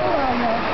Oh, no.